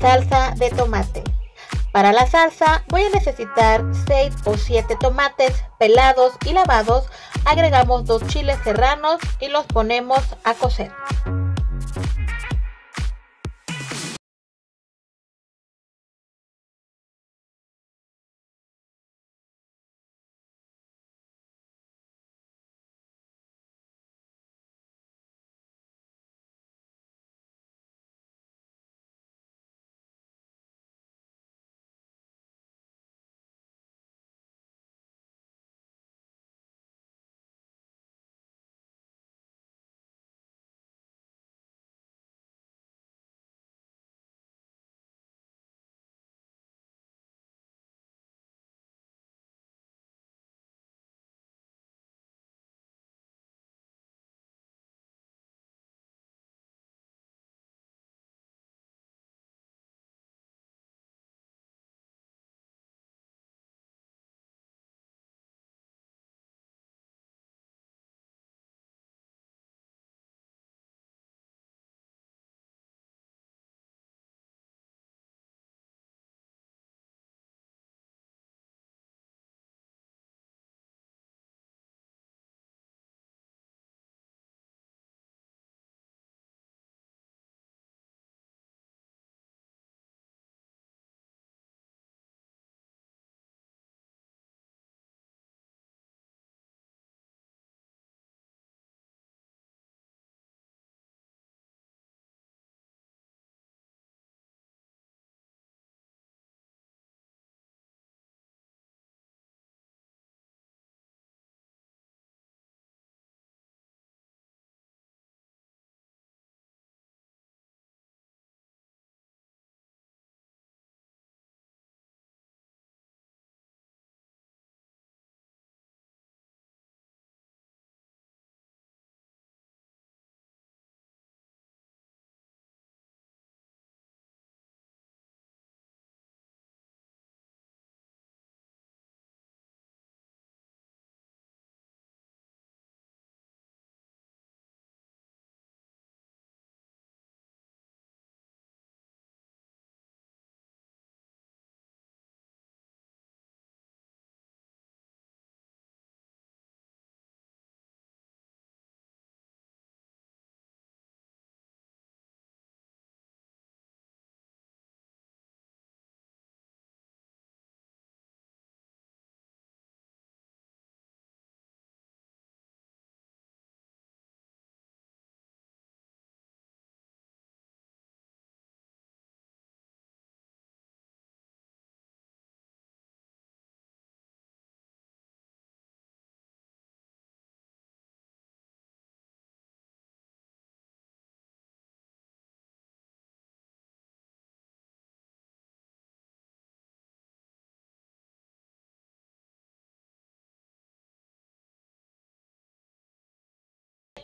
Salsa de tomate. Para la salsa voy a necesitar 6 o 7 tomates pelados y lavados. Agregamos dos chiles serranos y los ponemos a cocer.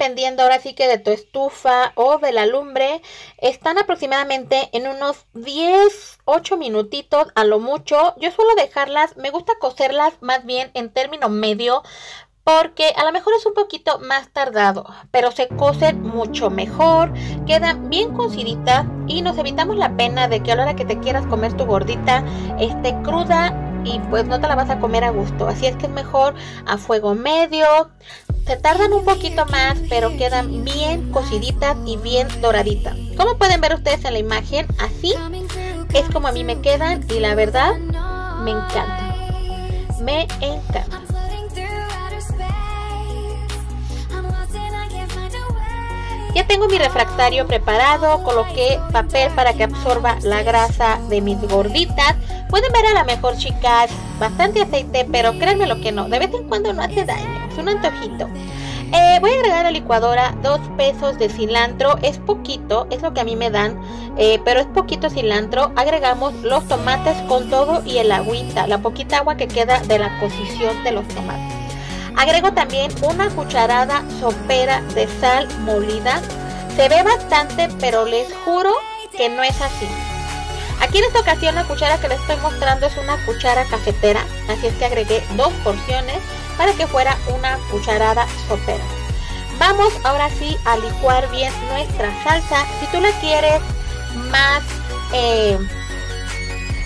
Dependiendo ahora sí que de tu estufa o de la lumbre, están aproximadamente en unos 10, 8 minutitos a lo mucho. Yo suelo dejarlas, me gusta cocerlas más bien en término medio porque a lo mejor es un poquito más tardado, pero se cocen mucho mejor, quedan bien cociditas y nos evitamos la pena de que a la hora que te quieras comer tu gordita esté cruda y pues no te la vas a comer a gusto. Así es que es mejor a fuego medio. Se tardan un poquito más, pero quedan bien cociditas y bien doraditas. Como pueden ver ustedes en la imagen, así es como a mí me quedan y la verdad me encanta. Me encanta. Ya tengo mi refractario preparado, coloqué papel para que absorba la grasa de mis gorditas. Pueden ver a la mejor chicas, bastante aceite, pero créanme lo que no, de vez en cuando no hace daño, es un antojito. Eh, voy a agregar a licuadora dos pesos de cilantro, es poquito, es lo que a mí me dan, eh, pero es poquito cilantro. Agregamos los tomates con todo y el agüita, la poquita agua que queda de la cocción de los tomates. Agrego también una cucharada sopera de sal molida. Se ve bastante, pero les juro que no es así. Aquí en esta ocasión la cuchara que les estoy mostrando es una cuchara cafetera, así es que agregué dos porciones para que fuera una cucharada sopera. Vamos ahora sí a licuar bien nuestra salsa. Si tú la quieres más eh,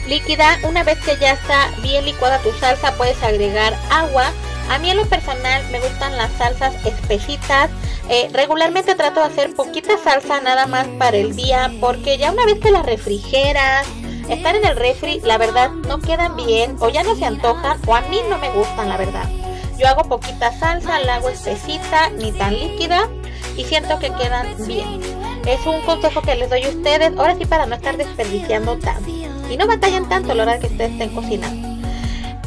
líquida, una vez que ya está bien licuada tu salsa, puedes agregar agua. A mí en lo personal me gustan las salsas espesitas. Eh, regularmente trato de hacer poquita salsa nada más para el día porque ya una vez que la refrigeras, están en el refri, la verdad no quedan bien o ya no se antojan o a mí no me gustan la verdad. Yo hago poquita salsa, la hago espesita, ni tan líquida y siento que quedan bien. Es un consejo que les doy a ustedes, ahora sí para no estar desperdiciando tanto. Y no batallan tanto a la hora que ustedes estén cocinando.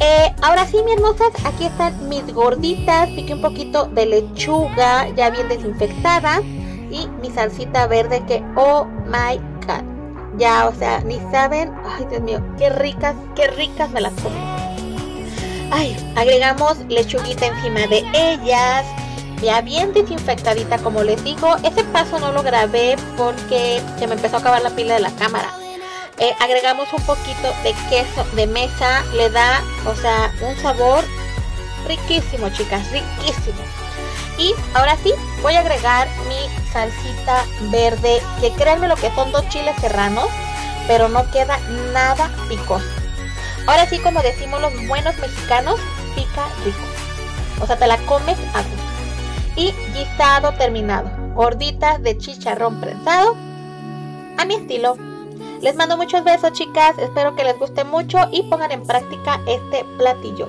Eh, ahora sí, mis hermosas, aquí están mis gorditas. Piqué un poquito de lechuga ya bien desinfectada. Y mi salsita verde que, oh my god. Ya, o sea, ni saben. Ay, Dios mío, qué ricas, qué ricas me las como. Ay, agregamos lechuguita encima de ellas. Ya bien desinfectadita como les digo. Ese paso no lo grabé porque se me empezó a acabar la pila de la cámara. Eh, agregamos un poquito de queso de mesa. Le da, o sea, un sabor riquísimo, chicas, riquísimo. Y ahora sí, voy a agregar mi salsita verde, que créanme lo que son dos chiles serranos, pero no queda nada picoso. Ahora sí, como decimos los buenos mexicanos, pica rico. O sea, te la comes a gusto. Y guisado terminado. Gordita de chicharrón prensado. A mi estilo. Les mando muchos besos, chicas. Espero que les guste mucho y pongan en práctica este platillo.